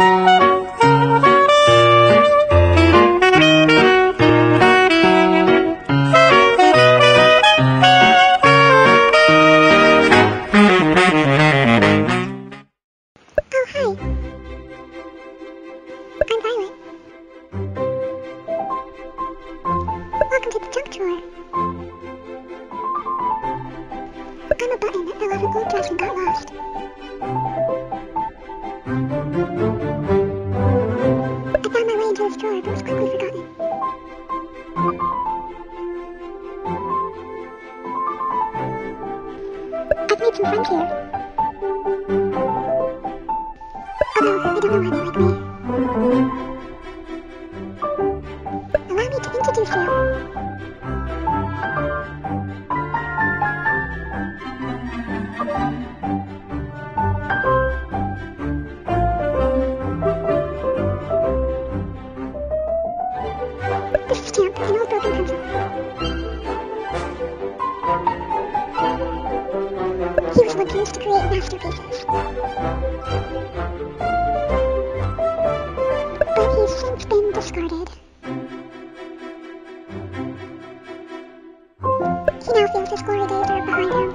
Oh, hi. I'm the a button that an old dress and got lost. This drawer, but was quickly forgotten. I've made some friends here. Although, I don't know why they like me. Allow me to introduce you. His glory days are behind him.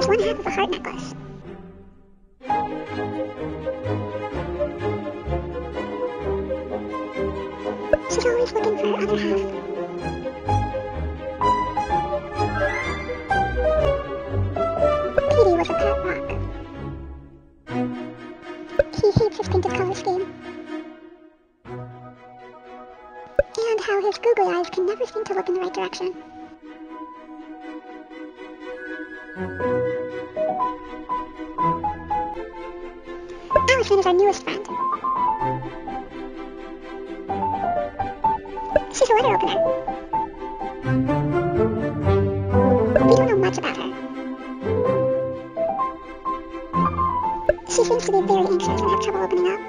Is one half of a heart necklace. She's always looking for her other half. And how his googly eyes can never seem to look in the right direction. Allison is our newest friend. She's a letter opener. We don't know much about her. She seems to be very anxious and have trouble opening up.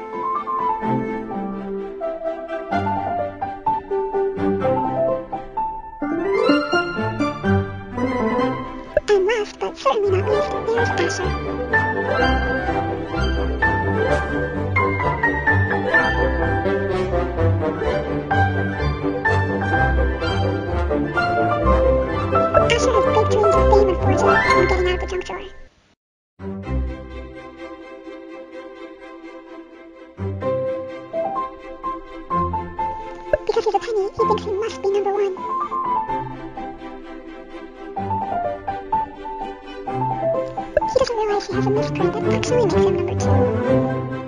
But certainly not least, there's Asher. Asher has big dreams of fame and fortune and getting out of the junk drawer. English has a misprint that actually makes him number two.